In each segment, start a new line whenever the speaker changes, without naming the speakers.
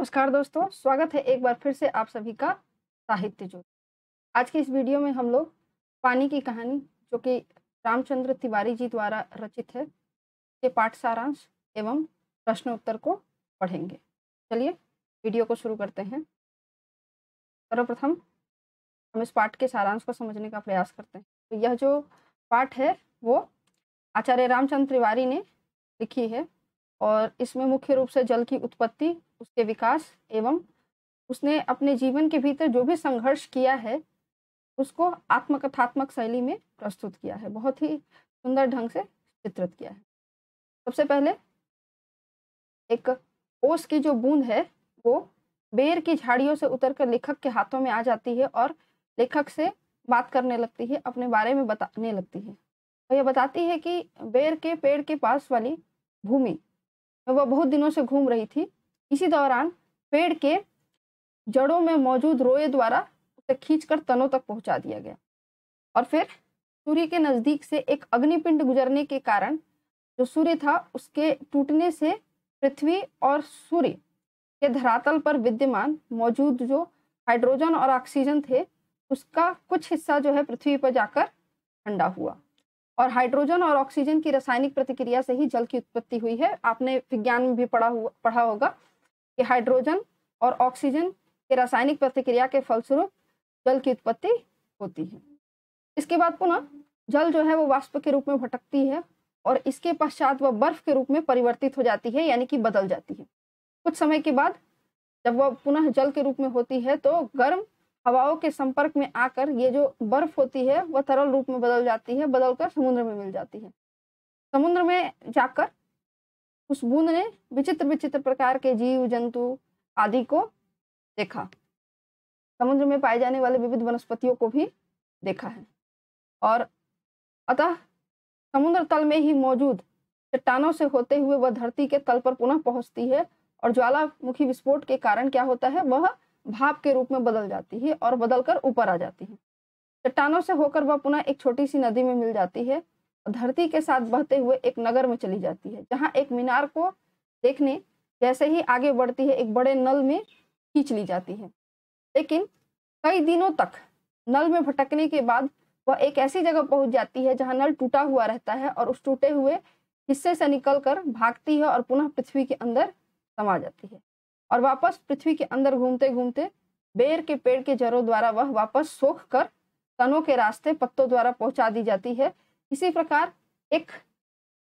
नमस्कार दोस्तों, स्वागत है एक बार फिर से आप सभी का साहित्य जो आज के इस वीडियो में हम लोग पानी की कहानी, जो कि रामचंद्र तिवारी जी द्वारा रचित है, के पाठ सारांश एवं प्रश्न उत्तर को पढ़ेंगे। चलिए, वीडियो को शुरू करते हैं। सर्वप्रथम, हम इस पाठ के सारांश को समझने का प्रयास करते हैं। तो यह जो पाठ है, वो आचार्य रामचंद्र तिवारी ने लिखी है और इसमें मुख्य रूप से जल की उत्पत्ति उसके विकास एवं उसने अपने जीवन के भीतर जो भी संघर्ष किया है, उसको आत्मकथात्मक शैली में प्रस्तुत किया है। बहुत ही सुंदर ढंग से चित्रित किया है। सबसे पहले एक ओस की जो बूंद है, वो बेर की झाड़ियों से उतरकर लेखक के हाथों में आ जाती है और लेखक से बात करने लगती है, अपने बारे में बताने लगती है। और यह बताती है कि बेर के पेड़ के पास वाली भूमि, वह बहुत दिनों से घूम रही थी इसी दौरान पेड़ के जड़ों में मौजूद रोए द्वारा उसे खींचकर तनों तक पहुँचा दिया गया। और फिर सूर्य के नज़दीक से एक अग्निपिंड गुजरने के कारण जो सूर्य था, उसके टूटने से पृथ्वी और सूर्य के धरातल पर विद्यमान मौजूद जो हाइड्रोजन और ऑक्सीजन थे, उसका कुछ हिस्सा जो है पृथ्वी पर जाकर ठंडा हुआ। और हाइड्रोजन और ऑक्सीजन की रासायनिक प्रतिक्रिया से ही जल की उत्पत्ति हुई है। आपने विज्ञान में भी पढ़ा हुआ, पढ़ा होगा कि हाइड्रोजन और ऑक्सीजन के रासायनिक प्रतिक्रिया के फलस्वरूप जल की उत्पत्ति होती है। इसके बाद पुनः जल जो है वो वाष्प के रूप में भटकती है और इसके पश्चात वह बर्फ़ के रूप में परिवर्तित हो जाती है, यानी कि बदल जाती है। कुछ समय के बाद जब वह पुनः जल के रूप में होती है तो गर्म हवाओं के संपर्क में आकर ये जो बर्फ़ होती है, वह तरल रूप में बदल जाती है, बदलकर समुद्र में मिल जाती है। समुद्र में जाकर उस बूंद ने विचित्र विचित्र प्रकार के जीव, जंतु आदि को देखा। समुद्र में पाए जाने वाले विविध वनस्पतियों को भी देखा है। और अतः समुद्र तल में ही मौजूद चट्टानों से होते हुए वह धरती के तल पर पुनः पहुँचती है और ज्वालामुखी विस्फोट के कारण क्या होता है? वह भाप के रूप में बदल जाती है और बदलकर ऊपर आ जाती है। चट्टानों से होकर वह पुनः एक छोटी सी नदी में मिल जाती है। धरती के साथ बहते हुए एक नगर में चली जाती है, जहाँ एक मीनार को देखने जैसे ही आगे बढ़ती है, एक बड़े नल में खींच ली जाती है। लेकिन कई दिनों तक नल में भटकने के बाद वह एक ऐसी जगह पहुँच जाती है, जहाँ नल टूटा हुआ रहता है और उस टूटे हुए हिस्से से निकलकर भागती है और पुनः पृथ्वी के अंदर समा जाती है। और वापस पृथ्वी के अंदर घूमते घूमते बेर के पेड़ के जड़ों द्वारा वह वापस सोख कर तनों के रास्ते पत्तों द्वारा पहुँचा दी जाती है इसी प्रकार एक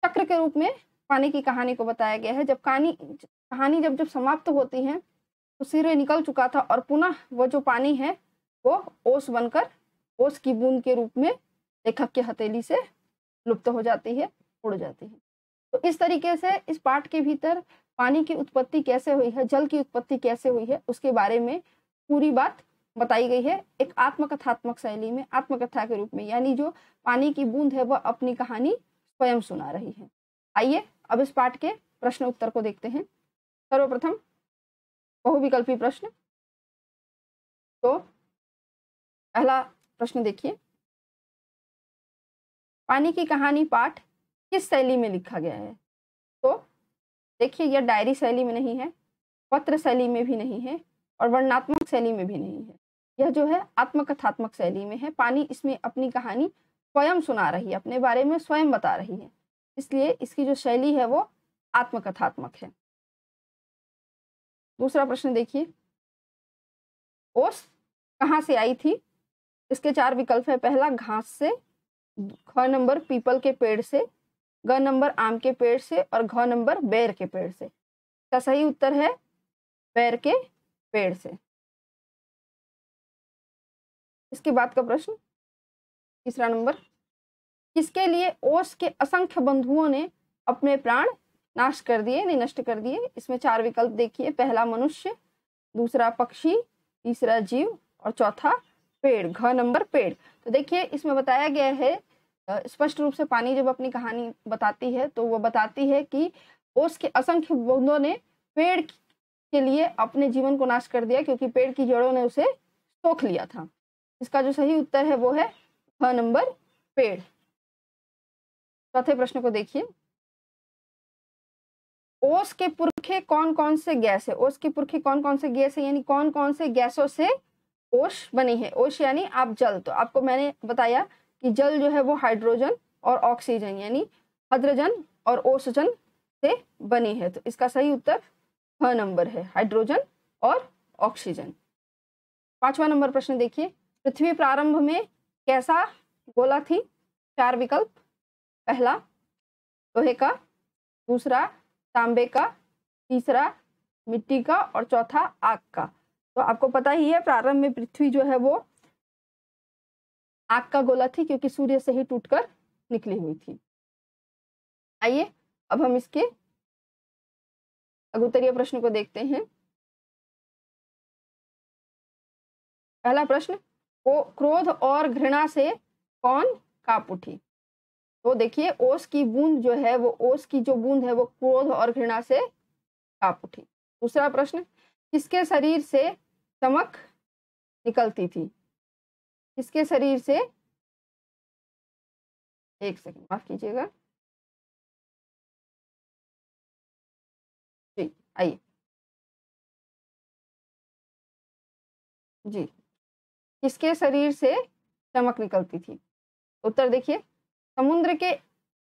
चक्र के रूप में पानी की कहानी को बताया गया है। जब कहानी कहानी जब जब समाप्त होती है तो सिरे निकल चुका था और पुनः वह जो पानी है, वो ओस बनकर ओस की बूंद के रूप में लेखक के हथेली से लुप्त हो जाती है, उड़ जाती है। तो इस तरीके से इस पाठ के भीतर पानी की उत्पत्ति कैसे हुई है, जल की उत्पत्ति कैसे हुई है, उसके बारे में पूरी बात बताई गई है एक आत्मकथात्मक शैली में, आत्मकथा के रूप में, यानी जो पानी की बूंद है, वह अपनी कहानी स्वयं सुना रही है। आइए, अब इस पाठ के प्रश्न उत्तर को देखते हैं। सर्वप्रथम, बहुविकल्पी प्रश्न। तो पहला प्रश्न देखिए। पानी की कहानी पाठ किस शैली में लिखा गया है? तो देखिए, यह डायरी शैली में नहीं है, पत्र शैली में भी नहीं है और वर्णात्मक शैली में भी नहीं है। यह जो है आत्मकथात्मक शैली में है। पानी इसमें अपनी कहानी स्वयं सुना रही है, अपने बारे में स्वयं बता रही है। इसलिए इसकी जो शैली है वो आत्मकथात्मक है। दूसरा प्रश्न देखिए। ओस कहाँ से आई थी? इसके चार विकल्प है। पहला, घास से, घ नंबर पीपल के पेड़ से, ग नंबर आम के पेड़ से और घ नंबर बैर के पेड़ से। इसका सही उत्तर है बेर के पेड़ से। इसके बाद का प्रश्न? तीसरा नंबर। किसके लिए ओस के असंख्य बंधुओं ने अपने प्राण नाश कर दिए नहीं नष्ट कर दिए? इसमें चार विकल्प देखिए। पहला मनुष्य, दूसरा पक्षी, तीसरा जीव और चौथा पेड़, घ नंबर पेड़। तो देखिए, इसमें बताया गया है स्पष्ट रूप से पानी जब अपनी कहानी बताती है तो वो बताती है कि ओस के असंख्य बूंदों ने पेड़ के लिए अपने जीवन को नाश कर दिया, क्योंकि पेड़ की जड़ों ने उसे सोख लिया था। इसका जो सही उत्तर है वो है ख नंबर पेड़। चौथे प्रश्न को देखिए। ओस के पुरखे कौन कौन से गैस है? ओस के पुरखे कौन कौन से गैस है? यानी कौन कौन से गैसों से ओश बनी है? ओश यानी आप जल। तो आपको मैंने बताया कि जल जो है वो हाइड्रोजन और ऑक्सीजन यानी हाइड्रोजन और ओसजन से बनी है। तो इसका सही उत्तर ख नंबर है, हाइड्रोजन और ऑक्सीजन। पांचवा नंबर प्रश्न देखिए। पृथ्वी प्रारंभ में कैसा गोला थी? चार विकल्प। पहला, लोहे का। दूसरा, तांबे का। तीसरा, मिट्टी का। और चौथा, आग का। तो आपको पता ही है, प्रारंभ में पृथ्वी जो है वो आग का गोला थी, क्योंकि सूर्य से ही टूटकर निकली हुई थी। आइए, अब हम इसके अगुतरीय प्रश्न को देखते हैं। पहला प्रश्न क्रोध और घृणा से कौन काप उठी? तो देखिए, ओस की बूंद जो है, वो ओस की जो बूंद है, वो क्रोध और घृणा से काप उठी। दूसरा प्रश्न, किसके शरीर से चमक निकलती थी? किसके शरीर से? एक सेकंड, माफ़ कीजिएगा। जी, आइए। जी। किसके शरीर से चमक निकलती थी? उत्तर देखिए, समुद्र के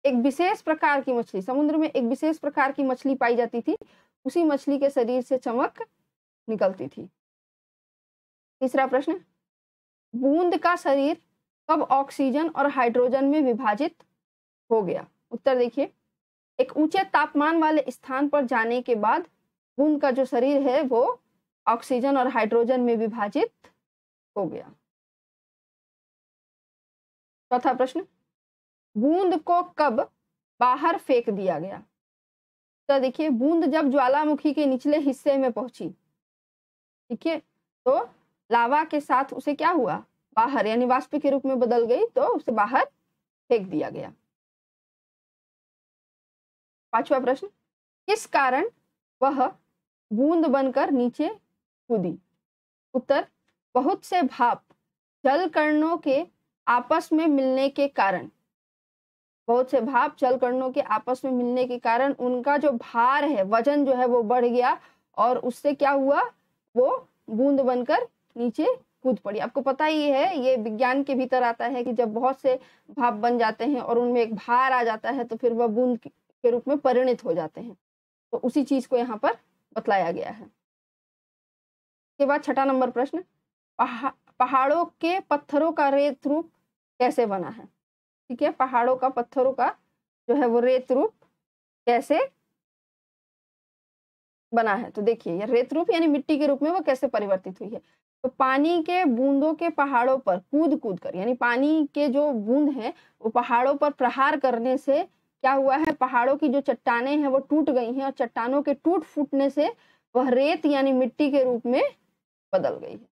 एक विशेष प्रकार की मछली, समुद्र में एक विशेष प्रकार की मछली पाई जाती थी, उसी मछली के शरीर से चमक निकलती थी। तीसरा प्रश्न, बूंद का शरीर कब ऑक्सीजन और हाइड्रोजन में विभाजित हो गया? उत्तर देखिए, एक ऊँचे तापमान वाले स्थान पर जाने के बाद बूंद का जो शरीर है वो ऑक्सीजन और हाइड्रोजन में विभाजित हो गया। चौथा प्रश्न, बूंद को कब बाहर फेंक दिया गया? तो देखिए, बूंद जब ज्वालामुखी के निचले हिस्से में पहुँची, ठीक है तो लावा के साथ उसे क्या हुआ? बाहर, यानी वाष्प के रूप में बदल गई तो उसे बाहर फेंक दिया गया। पांचवा प्रश्न, किस कारण वह बूंद बनकर नीचे कूदी? उत्तर बहुत से भाप जल कणों के आपस में मिलने के कारण, बहुत से भाप जल कणों के आपस में मिलने के कारण उनका जो भार है, वज़न जो है वो बढ़ गया और उससे क्या हुआ? वो बूंद बनकर नीचे कूद पड़ी। आपको पता ही है, ये विज्ञान के भीतर आता है कि जब बहुत से भाप बन जाते हैं और उनमें एक भार आ जाता है तो फिर वह बूंद के रूप में परिणित हो जाते हैं। तो उसी चीज़ को यहाँ पर बतलाया गया है। के बाद छठा नंबर प्रश्न। पहा, पहाड़ों के पत्थरों का रेत रूप कैसे बना है? ठीक है पहाड़ों का पत्थरों का जो है वो रेत रूप कैसे बना है? तो देखिए ये रेत रूप यानी मिट्टी के रूप में वो कैसे परिवर्तित हुई है? तो पानी के बूंदों के पहाड़ों पर कूद कूद कर यानी पानी के जो बूंद है वो पहाड़ों पर प्रहार करने से क्या हुआ है? पहाड़ों की जो चट्टाने हैं वो टूट गई हैं और चट्टानों के टूट फूटने से वह रेत यानी मिट्टी के रूप में बदल गई है।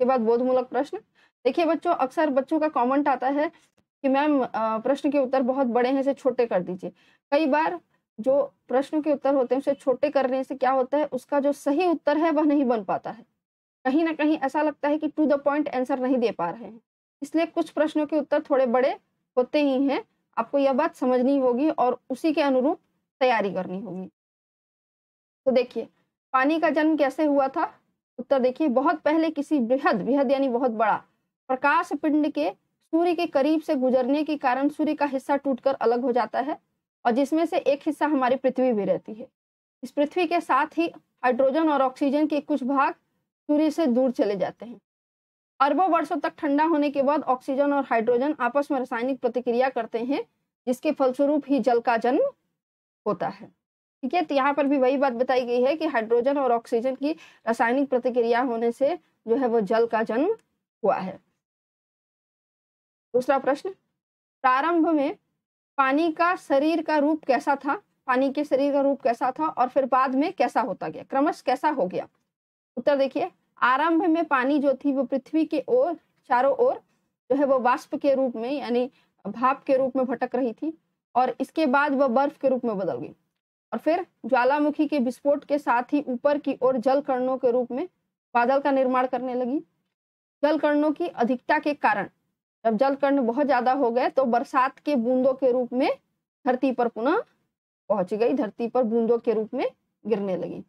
के बाद बोधमूलक प्रश्न। देखिए बच्चों, अक्सर बच्चों का कमेंट आता है कि मैम प्रश्न के उत्तर बहुत बड़े हैं, इसे छोटे कर दीजिए। कई बार जो प्रश्न के उत्तर होते हैं, उसे छोटे करने से क्या होता है, उसका जो सही उत्तर है, वह नहीं बन पाता है। कहीं ना कहीं ऐसा लगता है कि टू द पॉइंट आंसर नहीं दे पा रहे हैं। इसलिए कुछ प्रश्नों के उत्तर थोड़े बड़े होते ही हैं। आपको यह बात समझनी होगी और उसी के अनुरूप तैयारी करनी होगी। तो देखिए, पानी का जन्म कैसे हुआ था? उत्तर देखिए, बहुत पहले किसी बृहद बृहद यानी बहुत बड़ा प्रकाश पिंड के सूर्य के करीब से गुजरने के कारण सूर्य का हिस्सा टूटकर अलग हो जाता है और जिसमें से एक हिस्सा हमारी पृथ्वी भी रहती है। इस पृथ्वी के साथ ही हाइड्रोजन और ऑक्सीजन के कुछ भाग सूर्य से दूर चले जाते हैं। अरबों वर्षों तक ठंडा होने के बाद ऑक्सीजन और हाइड्रोजन आपस में रासायनिक प्रतिक्रिया करते हैं, जिसके फलस्वरूप ही जल का जन्म होता है। ठीक है तो यहाँ पर भी वही बात बताई गई है कि हाइड्रोजन और ऑक्सीजन की रासायनिक प्रतिक्रिया होने से जो है वो जल का जन्म हुआ है। दूसरा प्रश्न, प्रारंभ में पानी का शरीर का रूप कैसा था? पानी के शरीर का रूप कैसा था और फिर बाद में कैसा होता गया? क्रमश कैसा हो गया? उत्तर देखिए, आरंभ में पानी जो थी वो पृथ्वी के ओर, चारों ओर जो है वो वाष्प के रूप में यानी भाप के रूप में भटक रही थी और इसके बाद वह बर्फ़ के रूप में बदल गई। और फिर ज्वालामुखी के विस्फोट के साथ ही ऊपर की ओर जल कणों के रूप में बादल का निर्माण करने लगी। जल कणों की अधिकता के कारण, जब जल कर्ण बहुत ज़्यादा हो गए तो बरसात के बूंदों के रूप में धरती पर पुनः पहुँच गई, धरती पर बूंदों के रूप में गिरने लगी।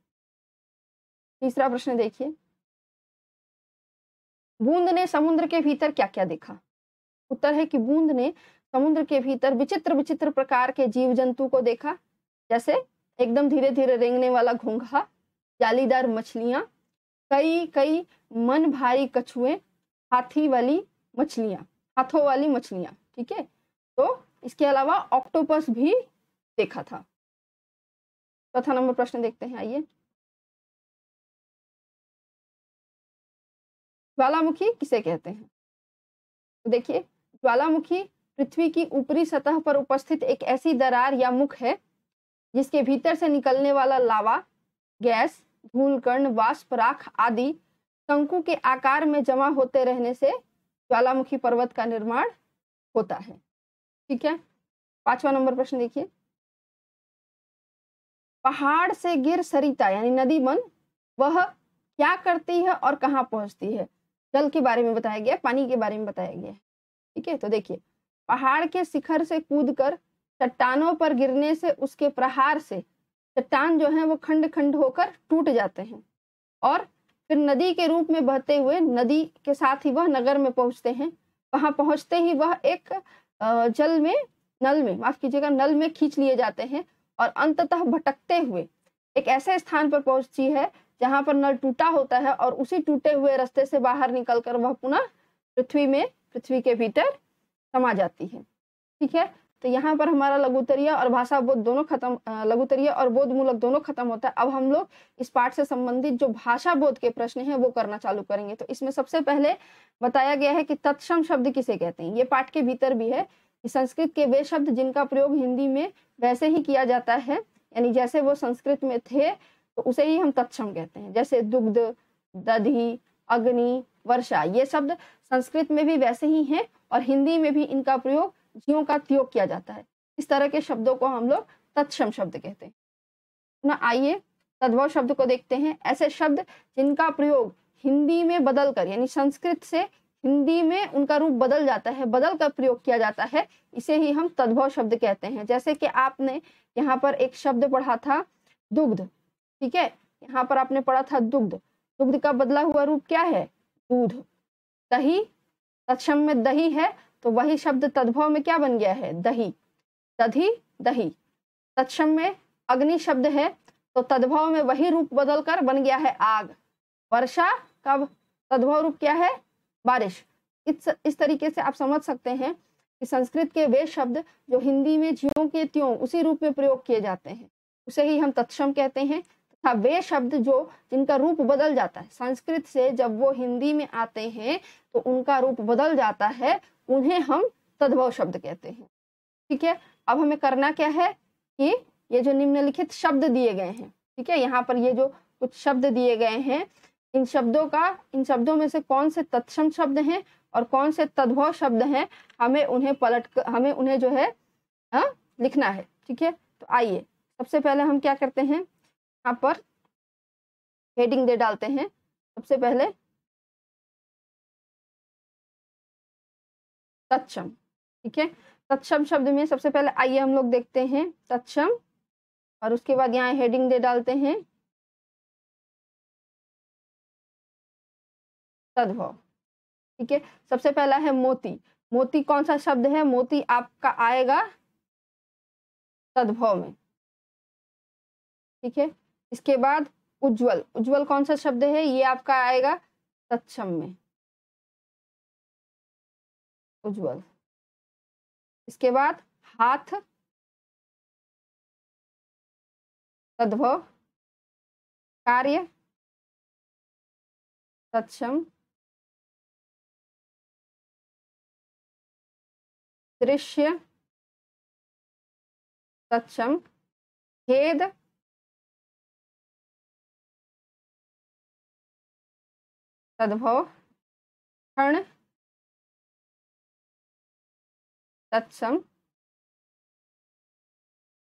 तीसरा प्रश्न देखिए। बूंद ने समुद्र के भीतर क्या क्या देखा? उत्तर है कि बूंद ने समुद्र के भीतर विचित्र विचित्र प्रकार के जीव जंतु को देखा। जैसे एकदम धीरे धीरे रेंगने वाला घोंघा, जालीदार मछलियाँ, कई कई मन भारी कछुए, हाथी वाली मछलियाँ, हाथों वाली मछलियाँ, ठीक है? तो इसके अलावा ऑक्टोपस भी देखा था। चौथा नंबर प्रश्न देखते हैं, आइए। ज्वालामुखी किसे कहते हैं? तो देखिए, ज्वालामुखी पृथ्वी की ऊपरी सतह पर उपस्थित एक ऐसी दरार या मुख है जिसके भीतर से निकलने वाला लावा, गैस धूलकर्ण वाष्प, राख आदि शंकु के आकार में जमा होते रहने से ज्वालामुखी पर्वत का निर्माण होता है। ठीक है? पांचवा नंबर प्रश्न देखिए। पहाड़ से गिर सरिता, यानी नदी बन, वह क्या करती है और कहाँ पहुँचती है? जल के बारे में बताया गया, पानी के बारे में बताया गया ठीक है? तो देखिए, पहाड़ के शिखर से कूदकर चट्टानों पर गिरने से उसके प्रहार से चट्टान जो है वो खंड खंड होकर टूट जाते हैं। और फिर नदी के रूप में बहते हुए नदी के साथ ही वह नगर में पहुँचते हैं। वहाँ पहुँचते ही वह एक जल में, नल में, माफ़ कीजिएगा, नल में खींच लिए जाते हैं और अंततः भटकते हुए एक ऐसे स्थान पर पहुँचती है जहाँ पर नल टूटा होता है और उसी टूटे हुए रास्ते से बाहर निकलकर वह पुनः पृथ्वी में, पृथ्वी के भीतर समा जाती है। ठीक है? तो यहाँ पर हमारा लघुतरीय और भाषा बोध दोनों खत्म लघुतरीय और बोध मूलक दोनों खत्म होता है। अब हम लोग इस पाठ से संबंधित जो भाषा बोध के प्रश्न हैं, वो करना चालू करेंगे। तो इसमें सबसे पहले बताया गया है कि तत्सम शब्द किसे कहते हैं? ये पाठ के भीतर भी है कि संस्कृत के वे शब्द जिनका प्रयोग हिंदी में वैसे ही किया जाता है, यानी जैसे वो संस्कृत में थे तो उसे ही हम तत्सम कहते हैं। जैसे दुग्ध, दधि, अग्नि, वर्षा, ये शब्द संस्कृत में भी वैसे ही हैं और हिंदी में भी इनका प्रयोग ज्यों का त्योग किया जाता है। इस तरह के शब्दों को हम लोग तत्सम शब्द कहते हैं। ना आइए तद्भव शब्द को देखते हैं। ऐसे शब्द जिनका प्रयोग हिंदी में बदल कर यानी संस्कृत से हिंदी में उनका रूप बदल जाता है बदल कर प्रयोग किया जाता है, इसे ही हम तद्भव शब्द कहते हैं। जैसे कि आपने यहाँ पर एक शब्द पढ़ा था, दुग्ध। ठीक है? यहाँ पर आपने पढ़ा था दुग्ध। दुग्ध का बदला हुआ रूप क्या है? दूध। दही। तत्सम में दही है तो वही शब्द तद्भव में क्या बन गया है? दही। दधी, दही। तत्सम में अग्नि शब्द है तो तद्भव में वही रूप बदलकर बन गया है आग। वर्षा कब? तद्भव रूप क्या है? बारिश। इस इस तरीके से आप समझ सकते हैं कि संस्कृत के वे शब्द जो हिंदी में ज्यों के त्यों उसी रूप में प्रयोग किए जाते हैं। उसे ही हम तत्सम कहते हैं। तथा वे शब्द जो जिनका रूप बदल जाता है, संस्कृत से जब वो हिंदी में आते हैं तो उनका रूप बदल जाता है, उन्हें हम तद्भव शब्द कहते हैं। ठीक है? अब हमें करना क्या है कि ये जो निम्नलिखित शब्द दिए गए हैं, ठीक है? यहाँ पर ये जो कुछ शब्द दिए गए हैं, इन शब्दों का, इन शब्दों में से कौन से तत्सम शब्द हैं और कौन से तद्भव शब्द हैं, हमें उन्हें पलट हमें उन्हें जो है, हा? लिखना है। ठीक है? तो आइए, सबसे पहले हम क्या करते हैं? यहाँ पर हेडिंग दे डालते हैं। सबसे पहले तत्सम, ठीक है? तत्सम शब्द में सबसे पहले आइए हम लोग देखते हैं तत्सम, और उसके बाद यहाँ हेडिंग दे डालते हैं तद्भव, ठीक है? सबसे पहला है मोती। मोती कौन सा शब्द है? मोती आपका आएगा तद्भव में, ठीक है? इसके बाद उज्जवल। उज्जवल कौन सा शब्द है? ये आपका आएगा तत्सम में। उज्जवल। इसके बाद हाथ। तद्भव। कार्य। तत्सम। दृश्य। तत्सम। खेद। तद्भव क्षण तत्सम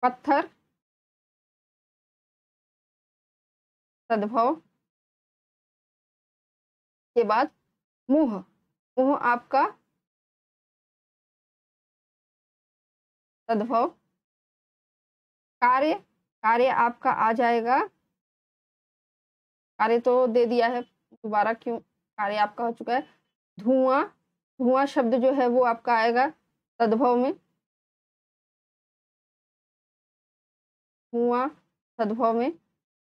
पत्थर तद्भव के बाद मुँह मुँह आपका तद्भव कार्य कार्य आपका आ जाएगा कार्य तो दे दिया है दोबारा क्यों कार्य आपका हो चुका है? धुआँ धुआँ शब्द जो है वो आपका आएगा सद्भव में। धुआँ तद्भव में।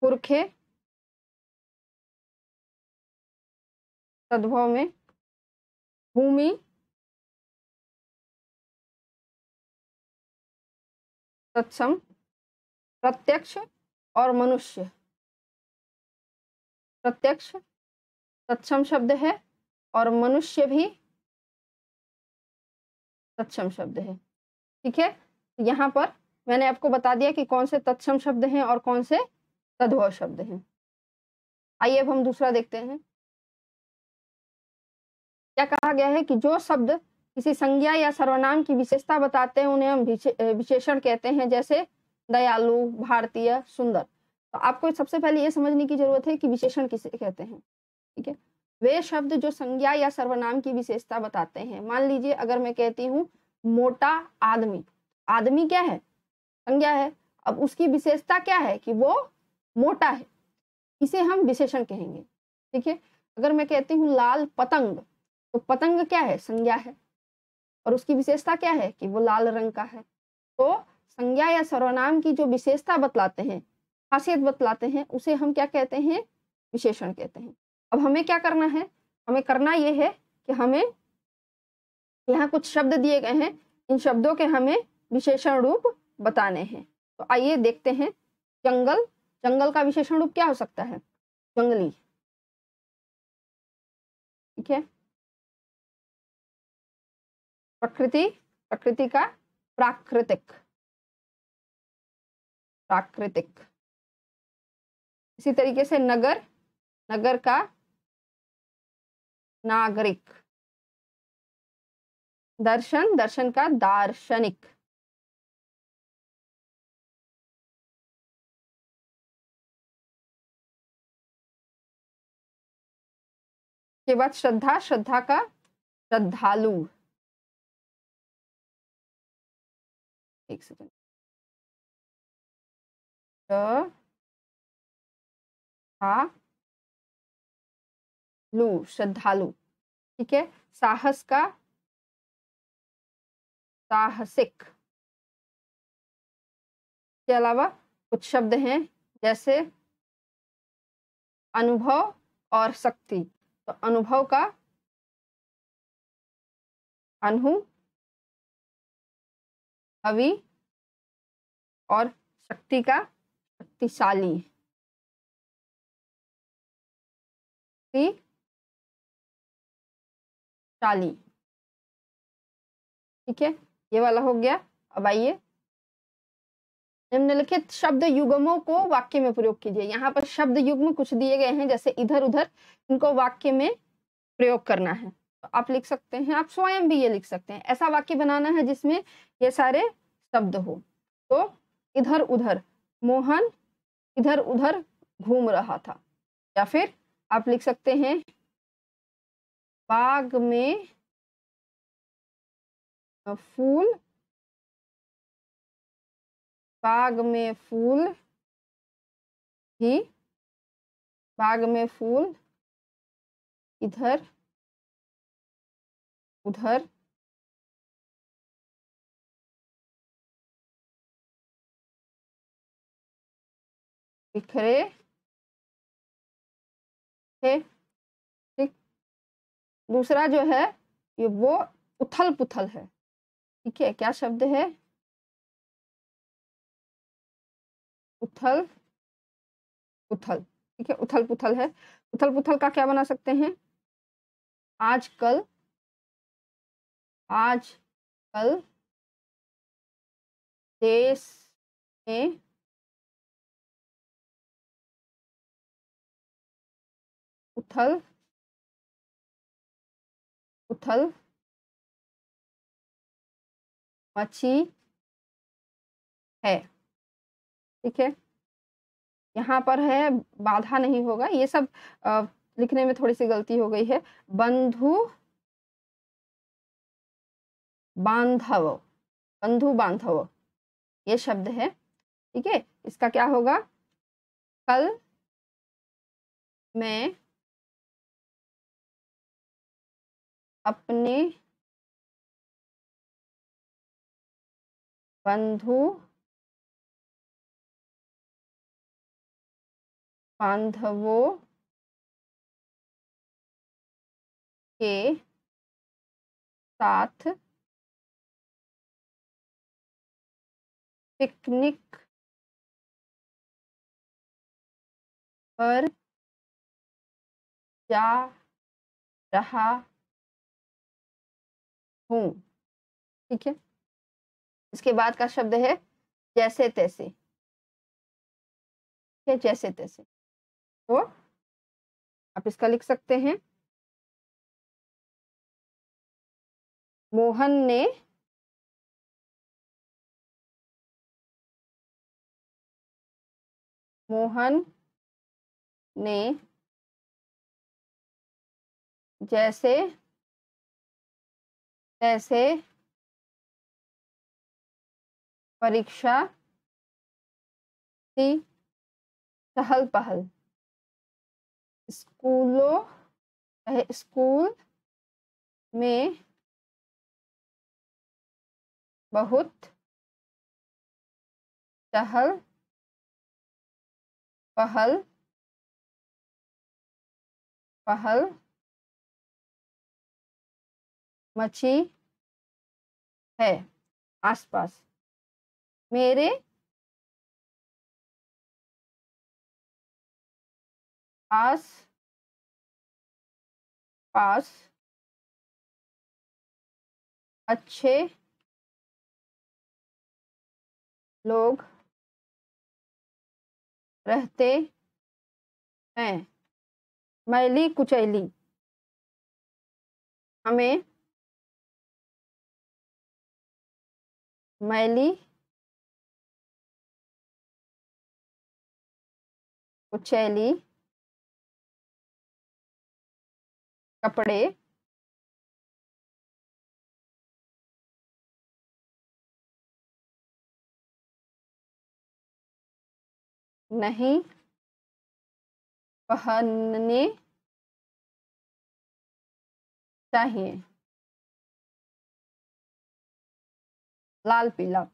पुरखे। तद्भव में। भूमि। तत्सम। प्रत्यक्ष और मनुष्य। प्रत्यक्ष तत्सम शब्द है और मनुष्य भी तत्सम शब्द है। ठीक है? यहाँ पर मैंने आपको बता दिया कि कौन से तत्सम शब्द हैं और कौन से तद्भव शब्द हैं। आइए अब हम दूसरा देखते हैं। क्या कहा गया है कि जो शब्द किसी संज्ञा या सर्वनाम की विशेषता बताते हैं, उन्हें हम विशेषण कहते हैं, जैसे दयालु, भारतीय, सुंदर। तो आपको सबसे पहले ये समझने की ज़रूरत है कि विशेषण किसे कहते हैं। ठीक है? वे शब्द जो संज्ञा या सर्वनाम की विशेषता बताते हैं। मान लीजिए, अगर मैं कहती हूँ, मोटा आदमी। आदमी क्या है? संज्ञा है। अब उसकी विशेषता क्या है कि वो मोटा है? इसे हम विशेषण कहेंगे। ठीक है? अगर मैं कहती हूँ, लाल पतंग तो पतंग क्या है? संज्ञा है। और उसकी विशेषता क्या है कि वो लाल रंग का है? तो संज्ञा या सर्वनाम की जो विशेषता बतलाते हैं, खासियत बतलाते हैं, उसे हम क्या कहते हैं? विशेषण कहते हैं। अब हमें क्या करना है? हमें करना ये है कि हमें यहाँ कुछ शब्द दिए गए हैं। इन शब्दों के हमें विशेषण रूप बताने हैं। तो आइए देखते हैं। जंगल। जंगल का विशेषण रूप क्या हो सकता है? जंगली। ठीक है। प्रकृति। प्रकृति का प्राकृतिक। प्राकृतिक। इसी तरीके से नगर। नगर का नागरिक। दर्शन दर्शन का दार्शनिक। के बाद श्रद्धा श्रद्धा का श्रद्धालु। एक सेकंड लू, श्रद्धालु, ठीक है? साहस का साहसिक। के अलावा कुछ शब्द हैं, जैसे अनुभव और शक्ति। तो अनुभव का अनु अवि और शक्ति का शक्तिशाली। शक्तिशाली ठीक है, ये वाला हो गया। अब आइए। निम्नलिखित शब्द युग्मों को वाक्य में प्रयोग कीजिए। यहाँ पर शब्द युग्म कुछ दिए गए हैं, जैसे इधर उधर, इनको वाक्य में प्रयोग करना है। तो आप लिख सकते हैं, आप स्वयं भी ये लिख सकते हैं। ऐसा वाक्य बनाना है जिसमें ये सारे शब्द हो। तो इधर उधर, मोहन इधर उधर घूम रहा था। या फिर आप लिख सकते हैं बाग में फूल। बाग में फूल ही बाग में फूल इधर उधर। बिखरे थे दूसरा जो है, ये वो उथल पुथल है। ठीक है, क्या शब्द है? उथल पुथल ठीक है उथल पुथल है। उथल पुथल का क्या बना सकते हैं? आजकल आज कल देश में उथल उथल, मच्छी है, ठीक है? यहाँ पर है, बाधा नहीं होगा। ये सब लिखने में थोड़ी सी गलती हो गई है। बंधु बांधव बंधु बांधव, ये शब्द है, ठीक है? इसका क्या होगा? कल मैं अपने बंधु बांधवों के साथ पिकनिक पर जा रहा हूँ। ठीक है? इसके बाद का शब्द है जैसे तैसे है? जैसे तैसे तो आप इसका लिख सकते हैं। मोहन ने मोहन ने जैसे तैसे परीक्षा थी चहल पहल स्कूलों स्कूल में बहुत चहल पहल पहल मची है आसपास। मेरे आस पास अच्छे लोग रहते हैं। मैली कुचैली। हमें मैली। उचैली कपड़े। नहीं। पहनने चाहिए। लाल पीला।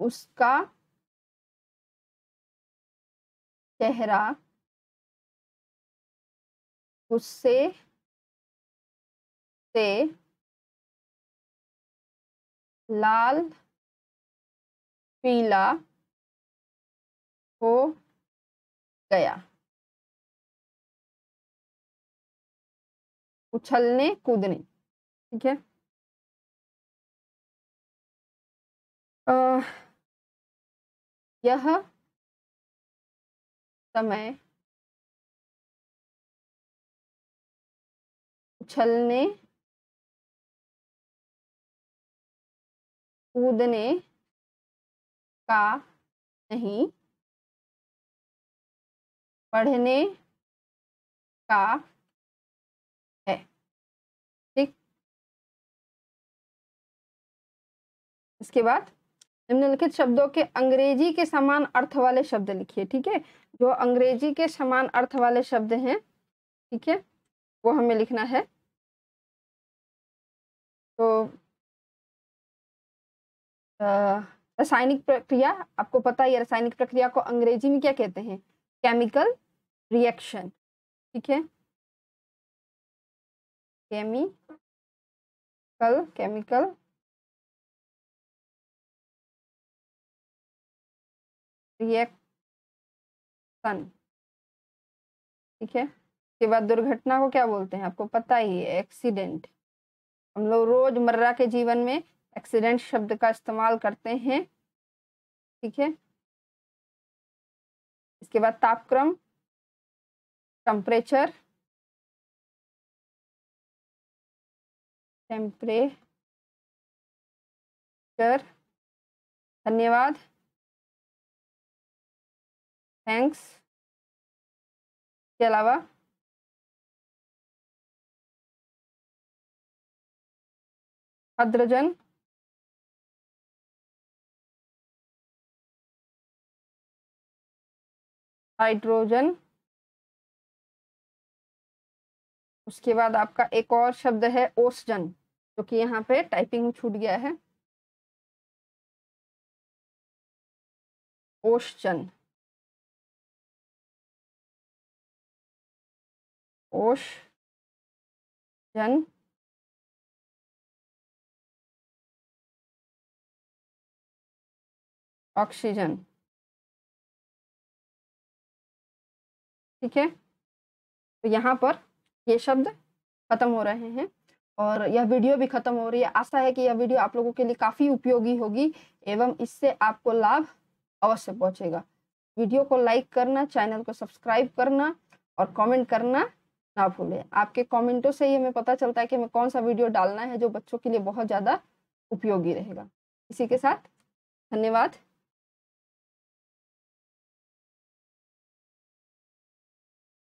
उसका चेहरा गुस्से से लाल पीला हो गया। उछलने कूदने ठीक है? यह समय उछलने कूदने का नहीं पढ़ने का है। ठीक? इसके बाद? निम्नलिखित शब्दों के अंग्रेज़ी के समान अर्थ वाले शब्द लिखिए, ठीक है? जो अंग्रेज़ी के समान अर्थ वाले शब्द हैं, ठीक है? वो हमें लिखना है। तो रासायनिक प्रक्रिया, आपको पता है रासायनिक प्रक्रिया को अंग्रेज़ी में क्या कहते हैं? केमिकल रिएक्शन, ठीक है? Chemical chemical reaction. ठीक है? के बाद दुर्घटना को क्या बोलते हैं? आपको पता ही है, एक्सीडेंट। हम लोग रोज़मर्रा के जीवन में एक्सीडेंट शब्द का इस्तेमाल करते हैं। ठीक है? इसके बाद तापक्रम टेम्परेचर टेम्परेचर धन्यवाद। थैंक्स के अलावा? भद्रजन हाइड्रोजन? उसके बाद आपका एक और शब्द है ओसजन, जो कि यहाँ पे टाइपिंग छूट गया है। ओसजन। ओश जन ऑक्सीजन ठीक है? तो यहाँ पर ये शब्द खत्म हो रहे हैं और यह वीडियो भी खत्म हो रही है। आशा है कि यह वीडियो आप लोगों के लिए काफ़ी उपयोगी होगी एवं इससे आपको लाभ अवश्य पहुंचेगा। वीडियो को लाइक करना, चैनल को सब्सक्राइब करना और कमेंट करना ना भूलें। आपके कमेंटों से ही हमें पता चलता है कि हमें कौन सा वीडियो डालना है जो बच्चों के लिए बहुत ज़्यादा उपयोगी रहेगा। इसी के साथ, धन्यवाद।